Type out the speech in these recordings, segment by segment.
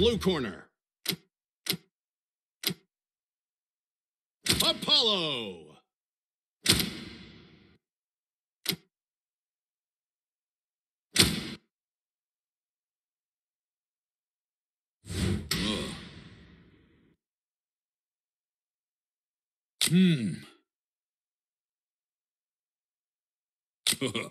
blue corner. Apollo. Hmm.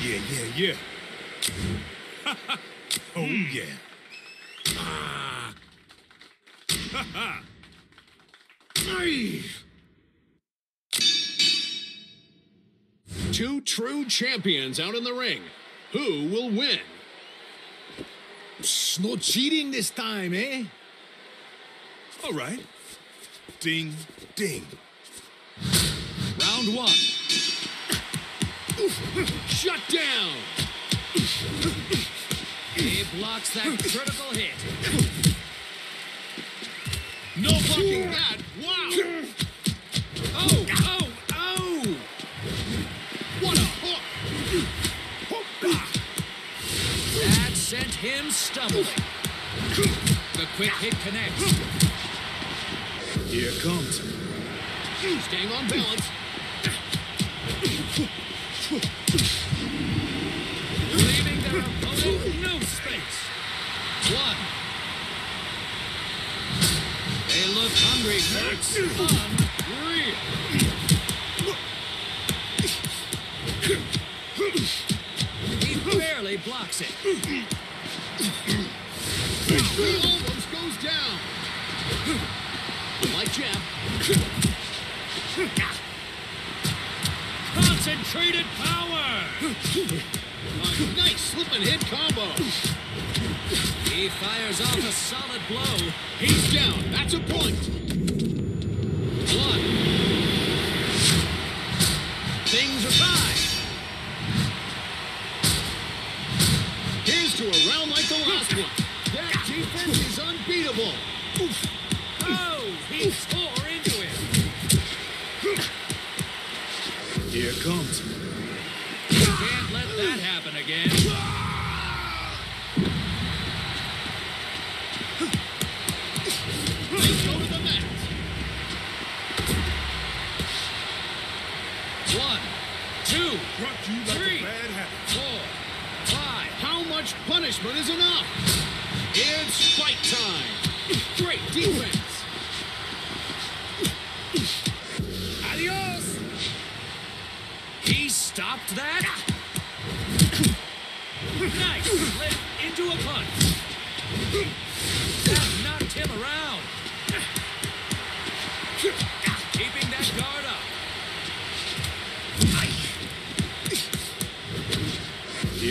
Yeah, yeah, yeah. oh, yeah. Ah. Ha ha. Two true champions out in the ring. Who will win? No cheating this time, eh? All right. Ding, ding. Round one. Shut down. He blocks that critical hit. No blocking that. Wow. Oh, oh, oh. What a hook. That sent him stumbling. The quick hit connects. Here comes. Staying on balance. Leaving their opponent no space. One. They look hungry for unreal. He barely blocks it. He almost goes down. Light jab. Concentrated power. A nice slip and hit combo. He fires off a solid blow. He's down. That's a point. One. Things are tied. Here's to a round like the last one. That defense is unbeatable.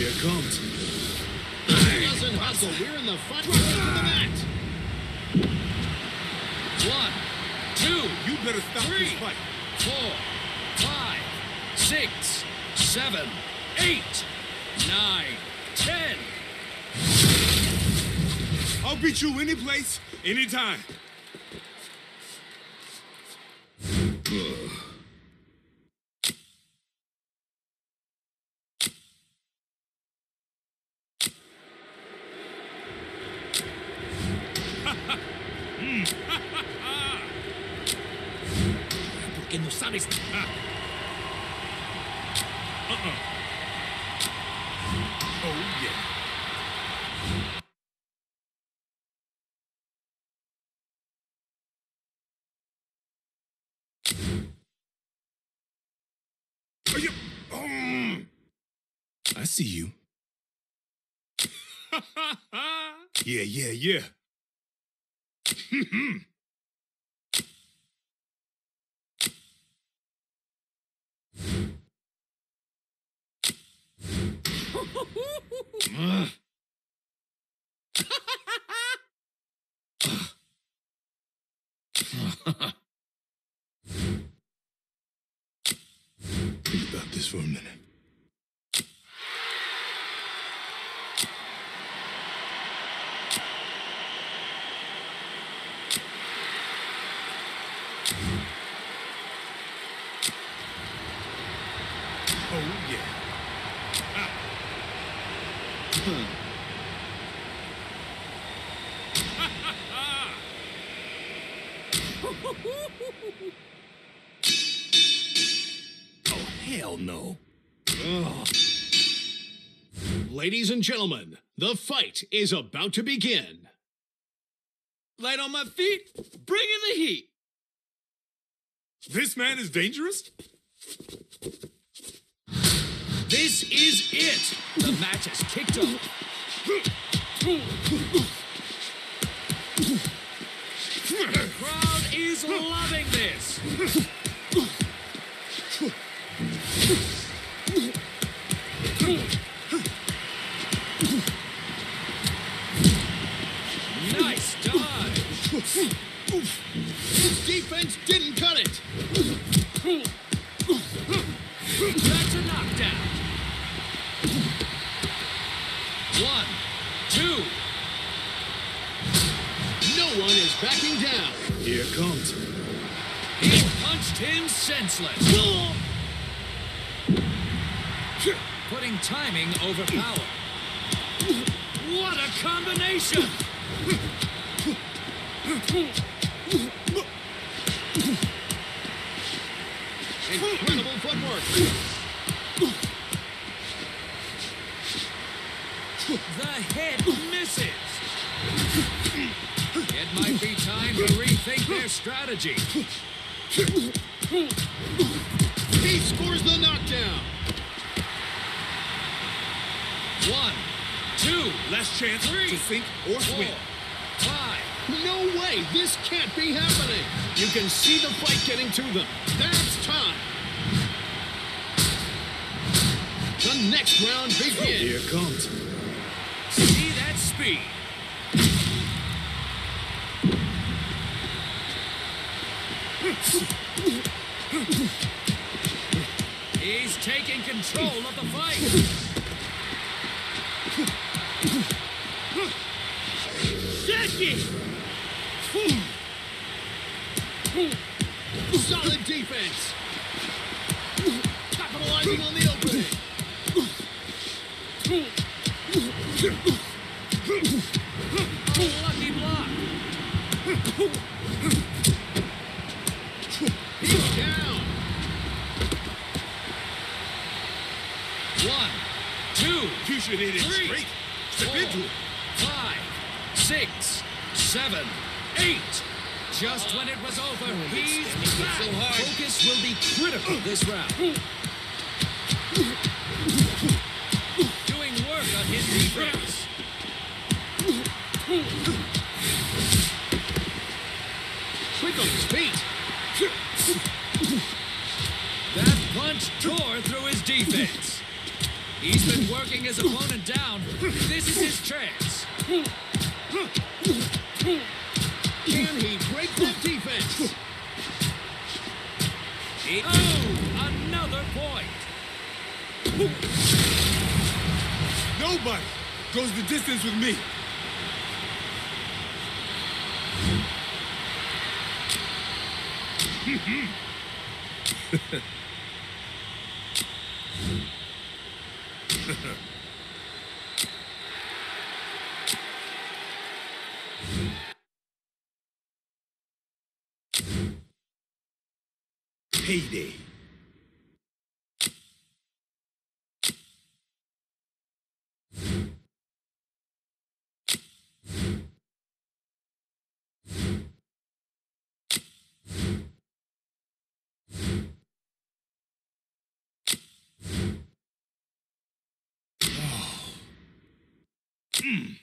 Here it comes. Doesn't hustle. We're in the fight. Drop him the mat. One, two, You better stop Three. this fight. four, five, six, seven, eight, nine, ten. I'll beat you any place, anytime. Porque see you. yeah, yeah, yeah. uh. Think about this for a minute. Ladies and gentlemen, the fight is about to begin. Light on my feet. Bring in the heat. This man is dangerous? This is it. The match has kicked off. The crowd is loving this. Timing over power. What a combination! Incredible footwork. The head misses. It might be time to rethink their strategy. He scores the knockdown. One, two, Last chance Three. to sink or swim. five. No way, this can't be happening. You can see the fight getting to them. That's time. The next round Here begins. it comes. See that speed. He's taking control of the fight. Jackie! This round. Doing work on his defense. Quick on his feet. That punch tore through his defense. He's been working his opponent down. This is his chance. Can he break that defense? He- oh, another point. Nobody goes the distance with me. payday. Oh.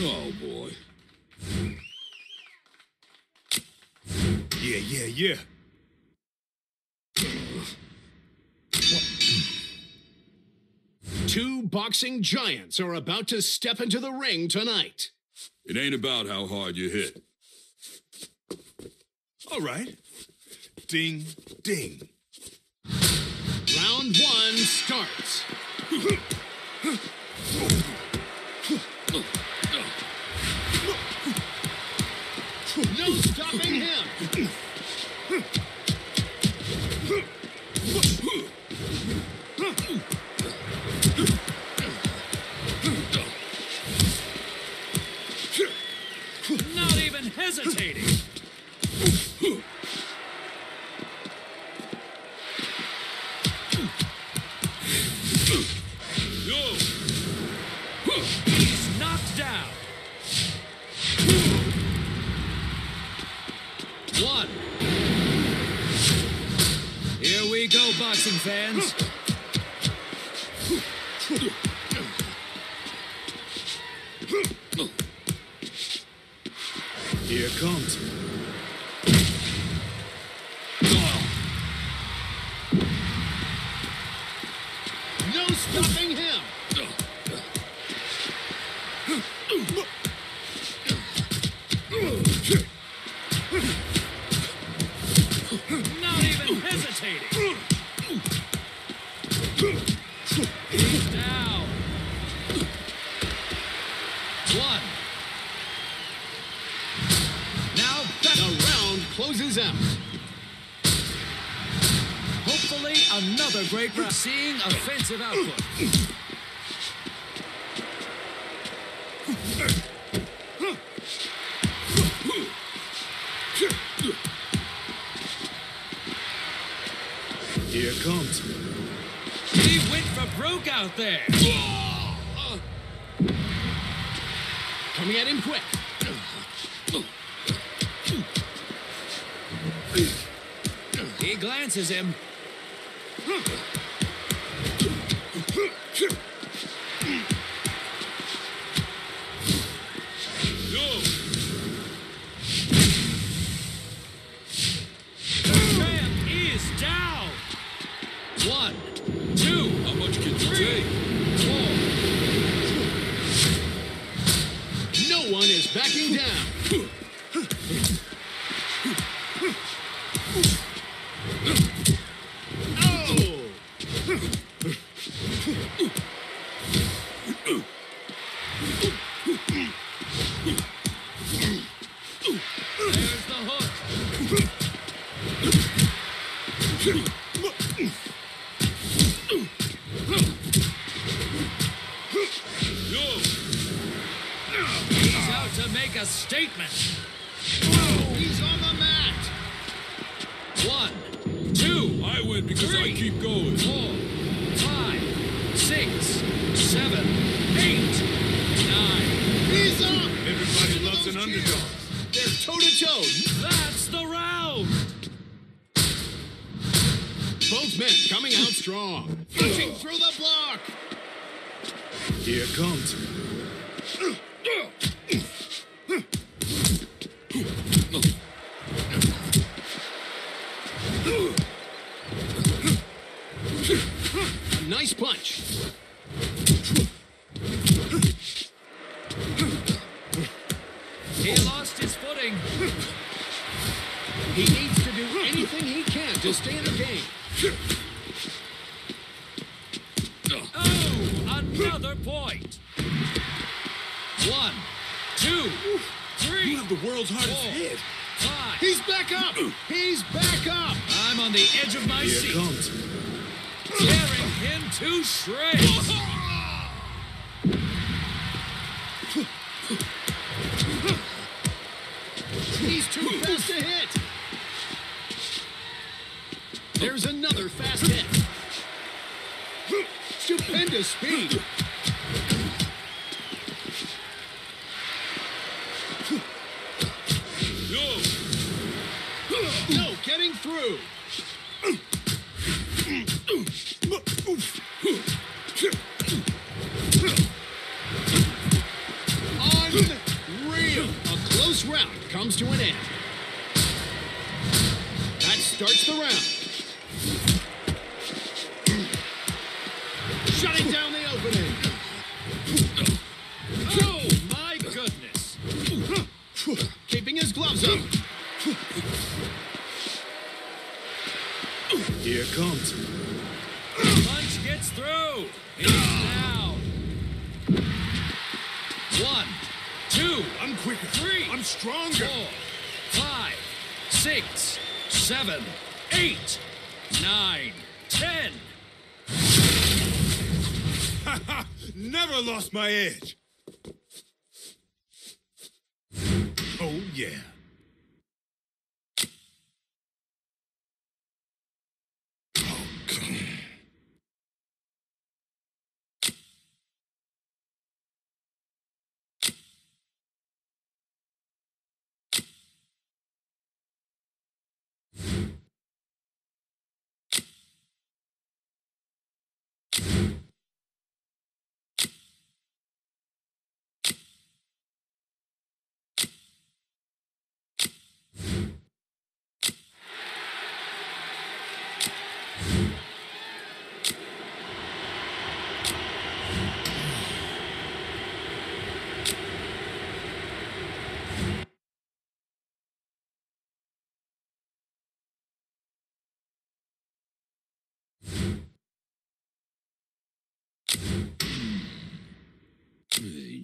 Oh, boy. Yeah, yeah, yeah. Two boxing giants are about to step into the ring tonight. It ain't about how hard you hit. All right. Ding, ding. Round one starts. No stopping him. Hesitating. He's knocked down. One. Here we go, boxing fans. Seeing offensive output. Here comes. He went for broke out there. Coming at him quick. He glances him. Backing down. Six, seven, eight, nine. He's up. Everybody loves an underdog. They're toe to toe. That's the round. Both men coming out strong. Punching through the block. Here comes. Here comes. Tearing him to shreds. He's too fast to hit. There's another fast hit. Stupendous speed. No, getting through. the round. edge.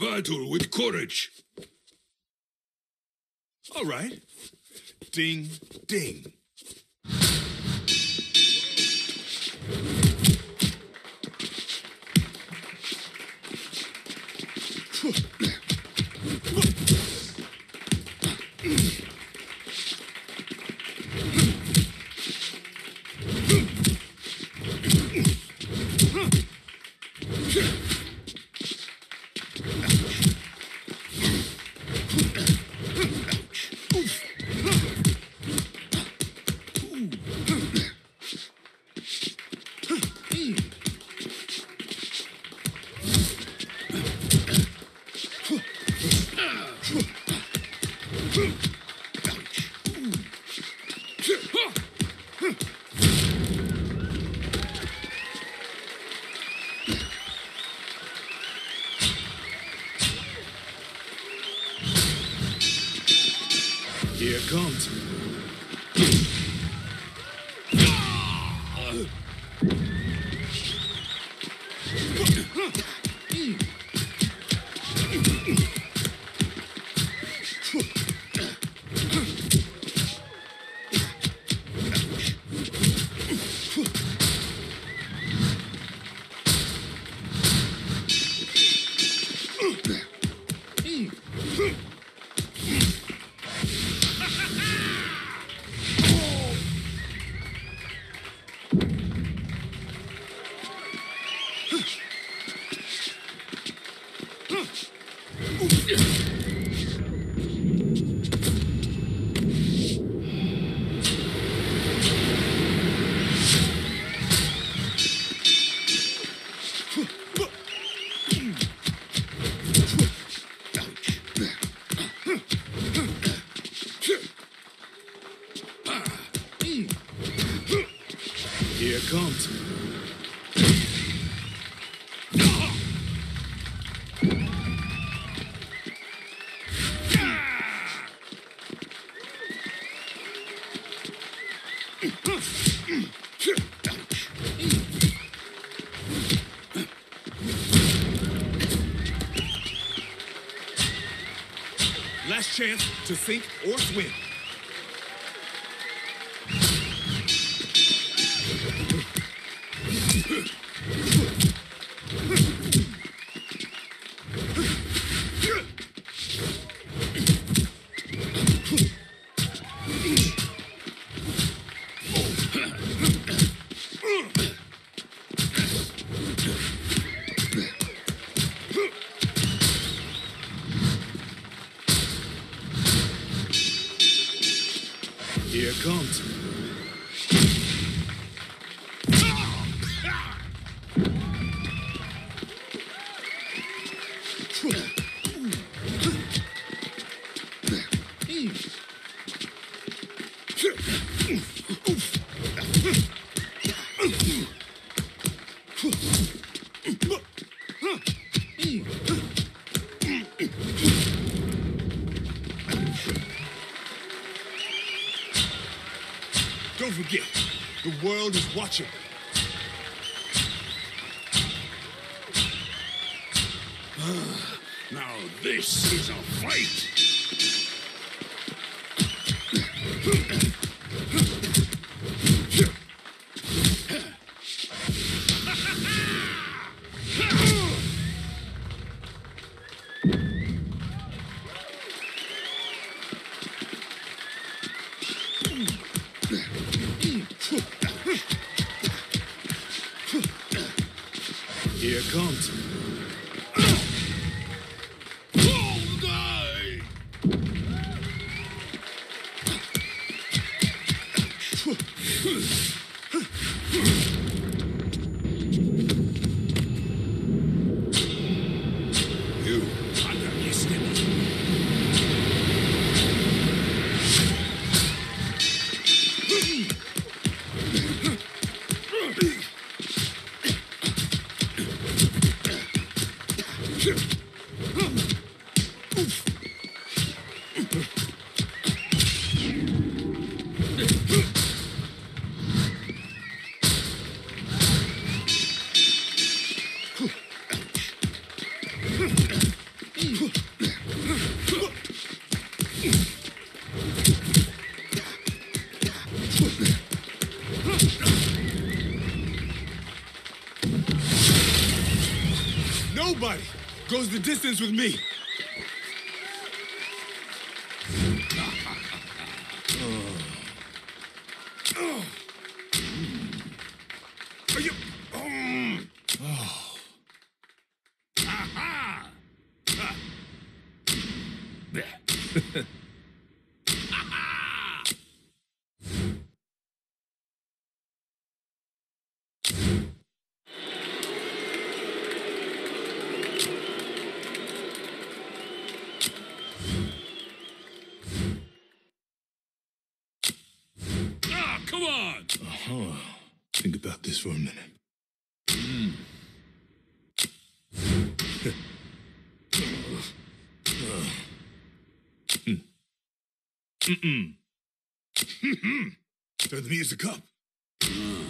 battle with courage. All right. Ding, ding. chance to sink or swim. Watch it. distance with me. Mm-mm. Turn the music up.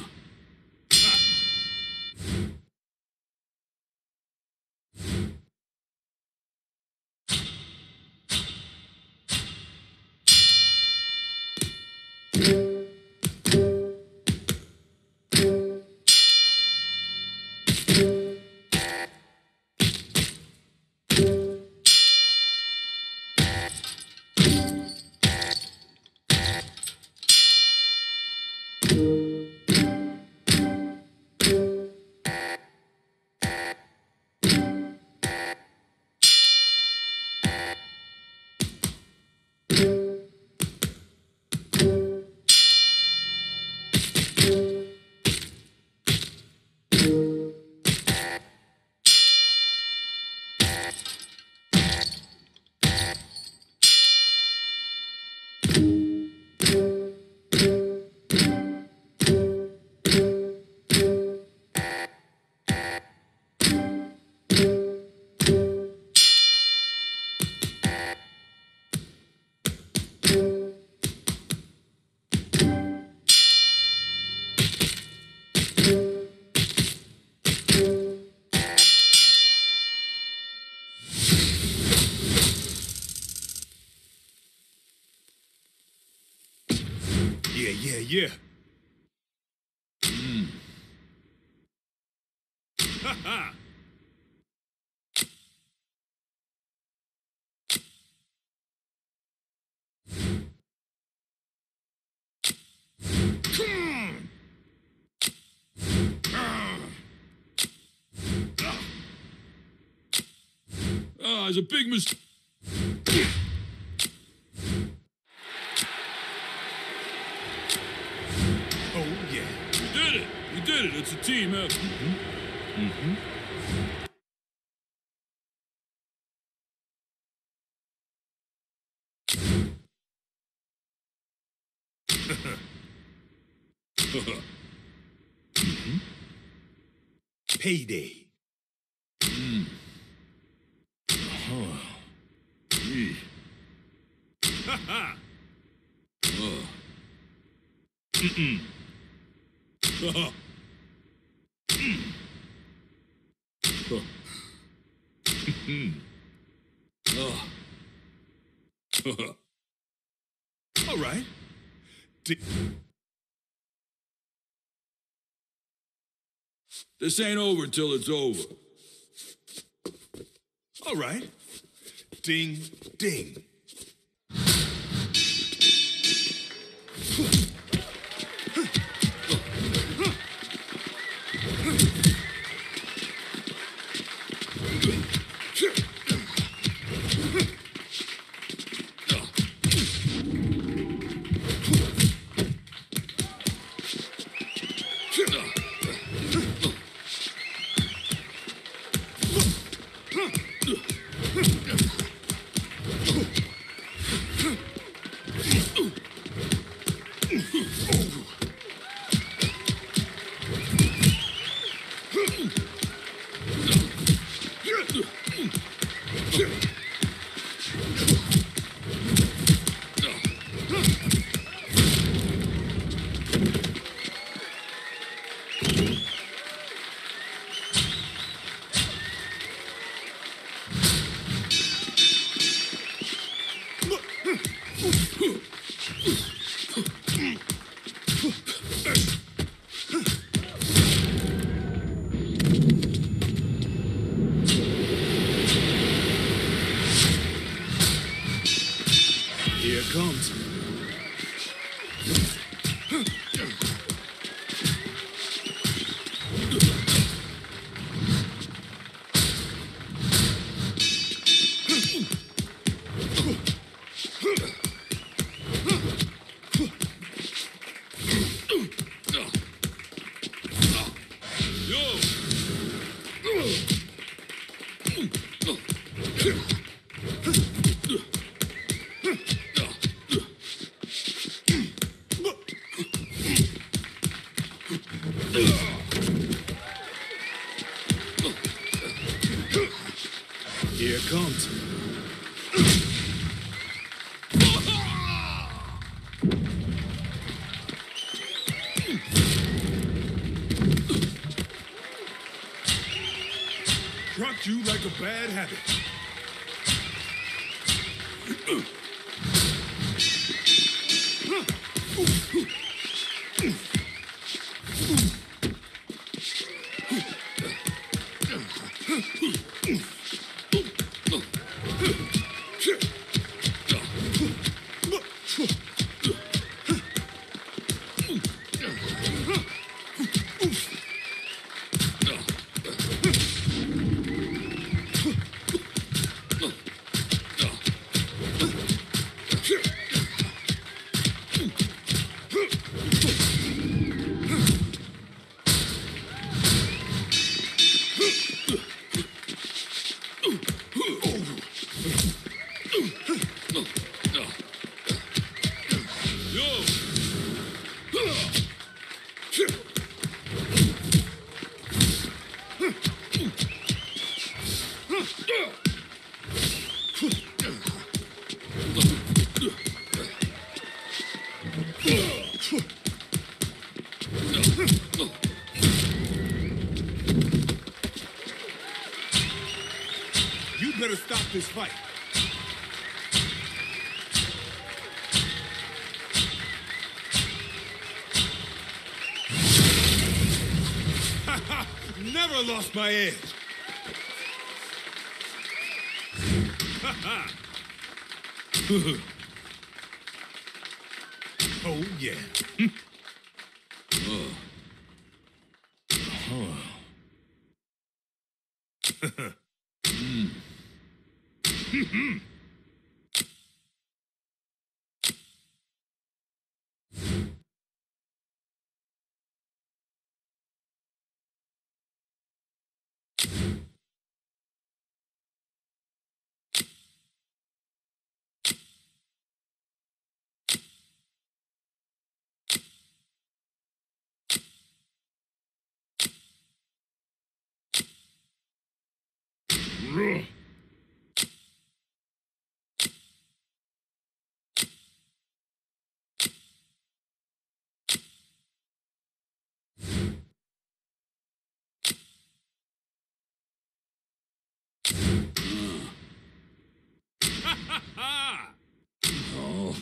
yeah. Mm. Ah, it's a big mistake. You did it! It's a team effort. Payday. Gee. Ha ha! Uh. Mm-mm. Uh. Mm. Uh. Mm. Uh. Uh. All right. Di- This ain't over until it's over. All right. Ding, ding. Bad habit. Yo! you Oh,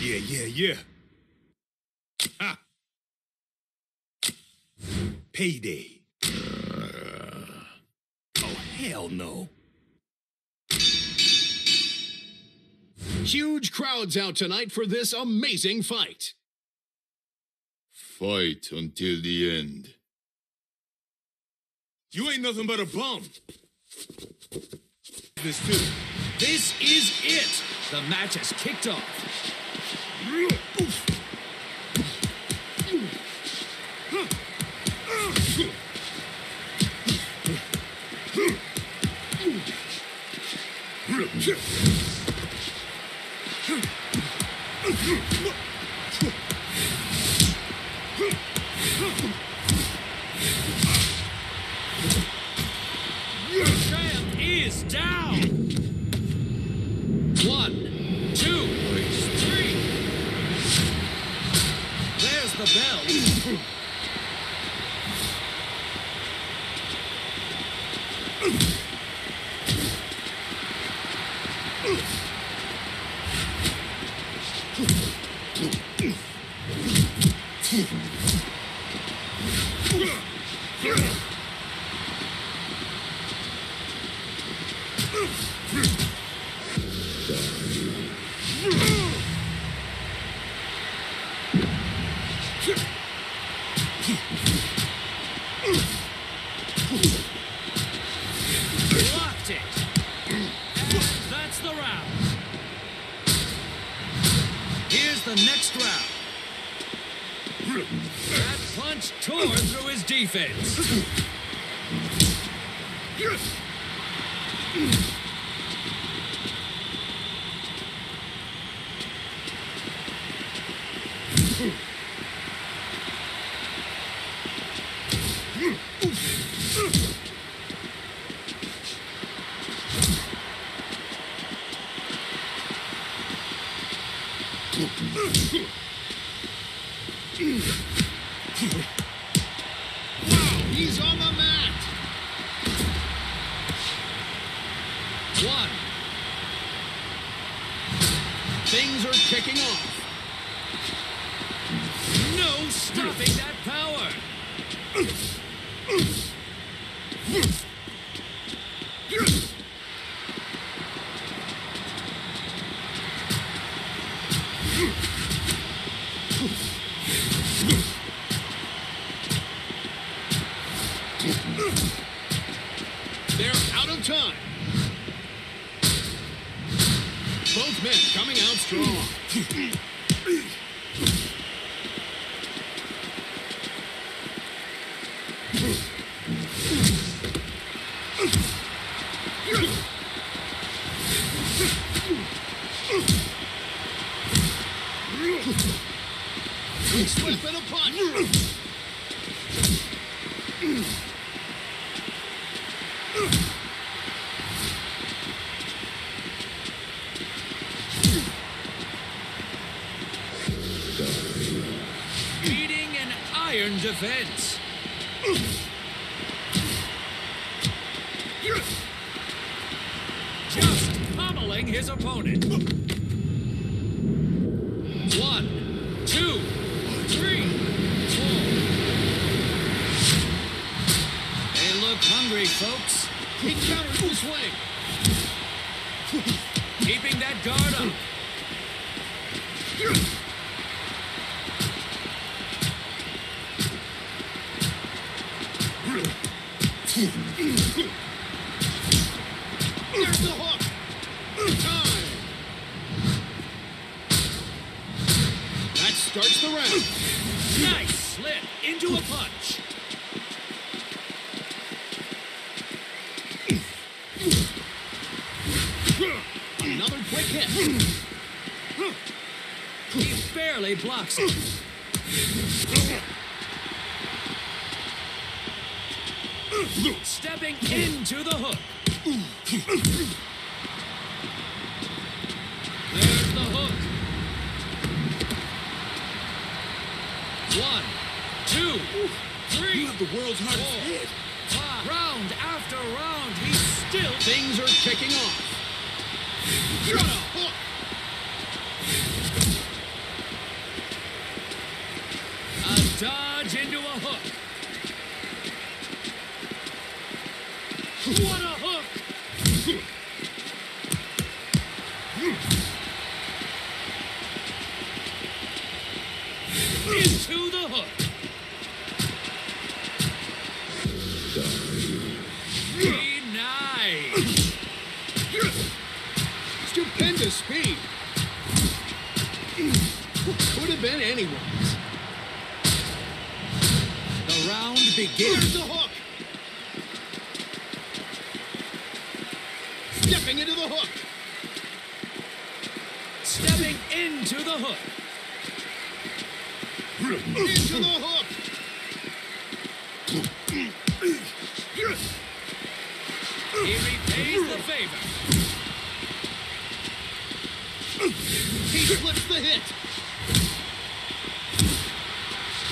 Yeah, yeah, yeah. Ha! Payday. Oh, hell no. Huge crowds out tonight for this amazing fight. fight until the end. You ain't nothing but a bum. This too. This is it. The match has kicked off. Champ is down. One, two, three. There's the bell. Locked it. And that's the round. Here's the next round. That tore through his defense. Wow, he's on the mat. One. Things are kicking off. No stopping that power. They're out of time. Both men coming out strong. Slip and a punch. Beating an iron defense. Just pummeling his opponent. One, two, three, four. He counters the swing. Keeping that guard up. There's the hook. Time. That starts the round. Nice slip into a punch. Another quick hit. He barely blocks it. Stepping into the hook. There's the hook. One, two, three, You have the world's hardest four, hit. five. Round after round, he's still Things are kicking off. Got Here's the hook. Stepping into the hook. Stepping into the hook. Into the hook. He repays the favor. He slips the hit.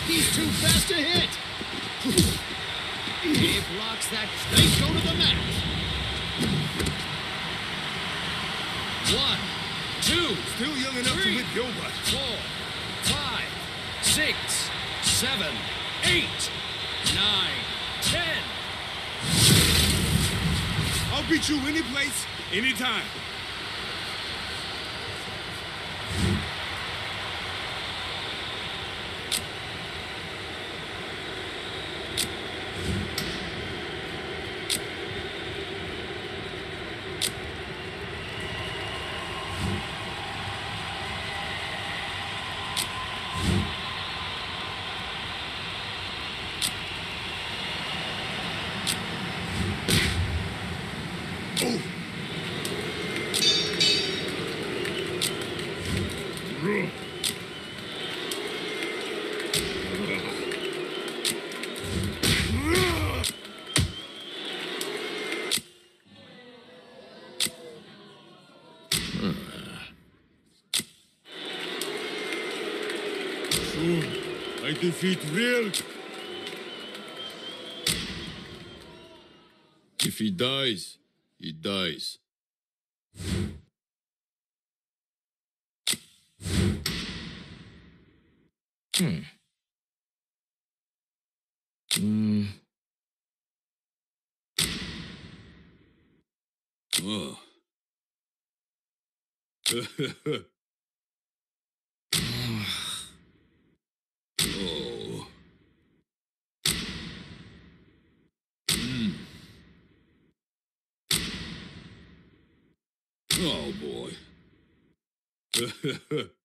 He's too fast to hit. He blocks that. They go to the mat. One, two, Still young enough Three. to whip your butt. four, five, six, seven, eight, nine, ten. I'll beat you any place, anytime. I defeat real. If he dies, he dies. Hmm. Hmm. Oh. boy.